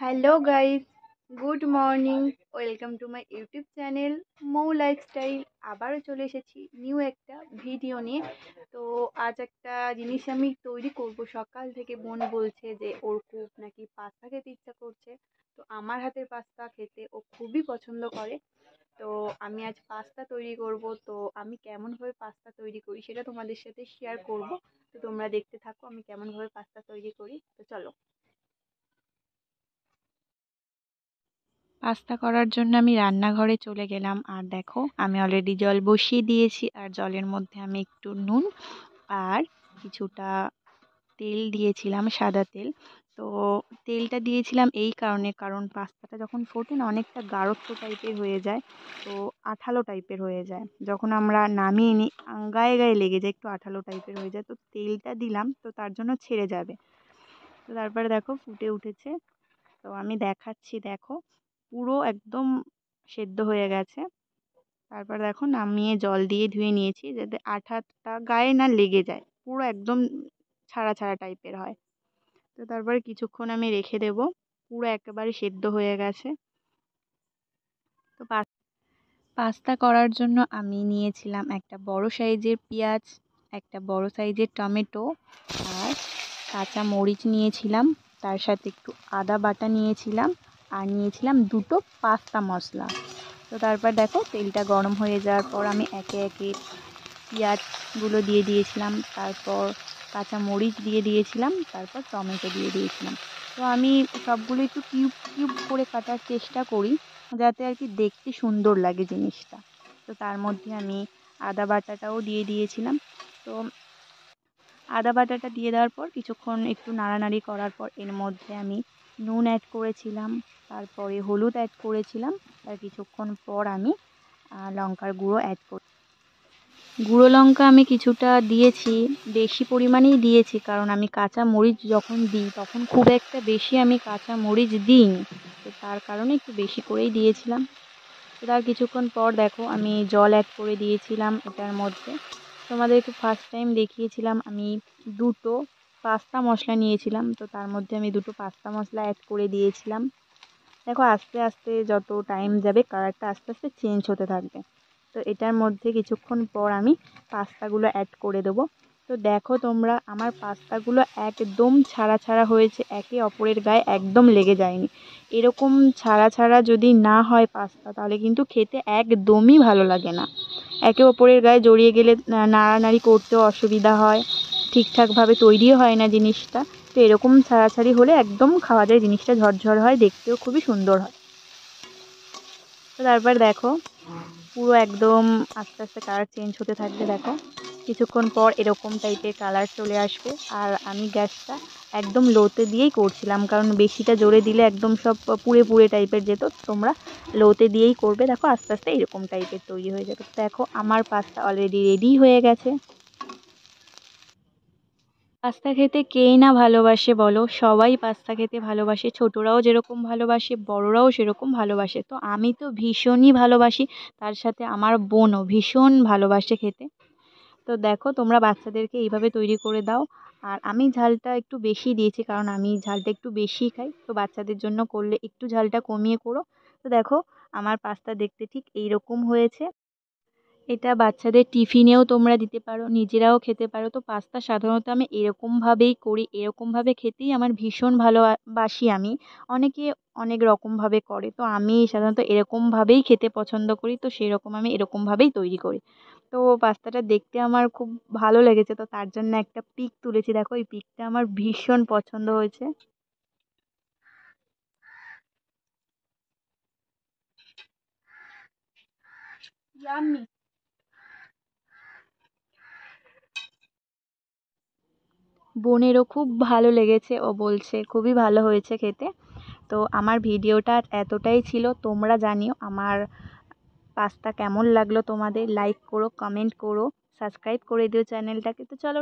Hello guys good morning welcome to my YouTube channel Mou lifestyle আবারও চলে এসেছি new একটা ভিডিও নিয়ে। তো আজ একটা জিনিস আমি তৈরি করব। সকাল থেকে বোন বলছে যে, ওর খুব নাকি পাস্তা খেতে ইচ্ছা করছে। তো আমার হাতের পাস্তা খেতে ও খুবই পছন্দ করে। তো আমি আজ পাস্তা তৈরি করব। তো আমি কেমনভাবে পাস্তা তৈরি করি সেটা তোমাদের সাথে শেয়ার করব। তো তোমরা দেখতে থাকো আমি কেমনভাবে পাস্তা তৈরি করি। তো চলো। পাস্তা করার জন্য আমি রান্নাঘরে চলে গেলাম। আর দেখো, আমি অলরেডি জল বসিয়ে দিয়েছি। আর জলের মধ্যে আমি একটু নুন আর কিছুটা তেল দিয়েছিলাম, সাদা তেল। তো তেলটা দিয়েছিলাম এই কারণে, কারণ পাস্তাটা যখন ফোটে না, অনেকটা গাঢ়ত্ব টাইপের হয়ে যায়, তো আঠালো টাইপের হয়ে যায়। যখন আমরা নামিয়ে নিই, গায়ে গায়ে লেগে যায়, একটু আঠালো টাইপের হয়ে যায়, তো তেলটা দিলাম, তো তার জন্য ছেড়ে যাবে। তো তারপরে দেখো, ফুটে উঠেছে। তো আমি দেখাচ্ছি, দেখো। পুরো একদম সেদ্ধ হয়ে গেছে। তারপর দেখো নামিয়ে জল দিয়ে ধুয়ে নিয়েছি যাতে আঠাটা গায়ে না লেগে যায়। পুরো একদম ছাড়া ছাড়া টাইপের হয়। তো তারপরে কিছুক্ষণ আমি রেখে দেব। পুরো একেবারে সেদ্ধ হয়ে গেছে। তো পাস্তা করার জন্য আমি নিয়েছিলাম একটা বড় সাইজের পেঁয়াজ, একটা বড় সাইজের টমেটো আর কাঁচা মরিচ নিয়েছিলাম। তার সাথে একটু আদা বাটা নিয়েছিলাম। আর নিয়েছিলাম দুটো পাস্তা মশলা। তো তারপর দেখো তেলটা গরম হয়ে যাওয়ার পর আমি একে একে পেঁয়াজগুলো দিয়ে দিয়েছিলাম, তারপর কাঁচা মরিচ দিয়ে দিয়েছিলাম, তারপর টমেটো দিয়ে দিয়েছিলাম। তো আমি সবগুলো একটু কিউব কিউব করে কাটার চেষ্টা করি যাতে আর কি দেখতে সুন্দর লাগে জিনিসটা। তো তার মধ্যে আমি আদা বাটাটাও দিয়ে দিয়েছিলাম। তো আদা বাটাটা দিয়ে দেওয়ার পর কিছুক্ষণ একটু নাড়ানাড়ি করার পর এর মধ্যে আমি নুন অ্যাড করেছিলাম, তারপরে হলুদ অ্যাড করেছিলাম তার কিছুক্ষণ পর আমি লঙ্কার গুঁড়ো অ্যাড করি, গুঁড়ো লঙ্কা আমি কিছুটা দিয়েছি, বেশি পরিমাণেই দিয়েছি, কারণ আমি কাঁচা মরিচ যখন দিই, তখন খুব একটা বেশি আমি কাঁচা মরিচ দিইনি, তো তার কারণে একটু বেশি করেই দিয়েছিলাম। তো তার কিছুক্ষণ পর দেখো আমি জল অ্যাড করে দিয়েছিলাম এটার মধ্যে। তোমাদেরকে ফার্স্ট টাইম দেখিয়েছিলাম আমি দুটো পাস্তা মশলা নিয়েছিলাম, তো তার মধ্যে আমি দুটো পাস্তা মশলা অ্যাড করে দিয়েছিলাম। দেখো আস্তে আস্তে যত টাইম যাবে কালারটা আস্তে আস্তে চেঞ্জ হতে থাকবে। তো এটার মধ্যে কিছুক্ষণ পর আমি পাস্তাগুলো অ্যাড করে দেবো। তো দেখো তোমরা, আমার পাস্তাগুলো একদম ছাড়া ছাড়া হয়েছে, একে অপরের গায়ে একদম লেগে যায়নি। এরকম ছাড়া ছাড়া যদি না হয় পাস্তা, তাহলে কিন্তু খেতে একদমই ভালো লাগে না। একে অপরের গায়ে জড়িয়ে গেলে নাড়ানাড়ি করতেও অসুবিধা হয়। ঠিকঠাকভাবে তৈরিও হয় না জিনিসটা। তো এরকম ছাড়াছাড়ি হলে একদম খাওয়া যায়, জিনিসটা ঝরঝর হয়, দেখতেও খুবই সুন্দর হয়। তো তারপর দেখো, পুরো একদম আস্তে আস্তে কালার চেঞ্জ হতে থাকবে, দেখো। কিছুক্ষণ পর এরকম টাইপের কালার চলে আসবে। আর আমি গ্যাসটা একদম লোতে দিয়েই করছিলাম, কারণ বেশিটা জোরে দিলে একদম সব পুড়ে পুড়ে টাইপের যেত, তোমরা লোতে দিয়েই করবে। দেখো, আস্তে আস্তে এরকম টাইপের তৈরি হয়ে যাবে। দেখো, আমার পাস্তা অলরেডি রেডি হয়ে গেছে। পাস্তা খেতে কেই না ভালোবাসে বলো? সবাই পাস্তা খেতে ভালোবাসে। ছোটরাও যেরকম ভালোবাসে, বড়রাও সেরকম ভালোবাসে। তো আমি তো ভীষণই ভালোবাসি, তার সাথে আমার বোনও ভীষণ ভালোবাসে খেতে। তো দেখো, তোমরা বাচ্চাদেরকে এইভাবে তৈরি করে দাও। আর আমি ঝালটা একটু বেশি দিয়েছি, কারণ আমি ঝালটা একটু বেশিই খাই। তো বাচ্চাদের জন্য করলে একটু ঝালটা কমিয়ে করো। তো দেখো, আমার পাস্তা দেখতে ঠিক এই রকম হয়েছে। এটা বাচ্চাদের টিফিনেও তোমরা দিতে পারো, নিজেরাও খেতে পারো। তো পাস্তা সাধারণত আমি এরকমভাবেই করি, এরকমভাবে খেতেই আমার ভীষণ ভালোবাসি আমি। অনেকে অনেক রকমভাবে করে, তো আমি সাধারণত এরকমভাবেই খেতে পছন্দ করি, তো সেরকম আমি এরকমভাবেই তৈরি করি। তো পাস্তাটা দেখতে আমার খুব ভালো লেগেছে, তো তার জন্য একটা পিক তুলেছি। দেখো, এই পিকটা আমার ভীষণ পছন্দ হয়েছে। Yummy. বোনেরও খুব ভালো লেগেছে, ও বলছে, খুবই ভালো হয়েছে খেতে। তো আমার ভিডিওটা এতটাই ছিল, তোমরা জানিও আমার পাস্তা কেমন লাগল তোমাদের লাইক করো কমেন্ট করো সাবস্ক্রাইব করে দিও চ্যানেলটাকে। তো চলো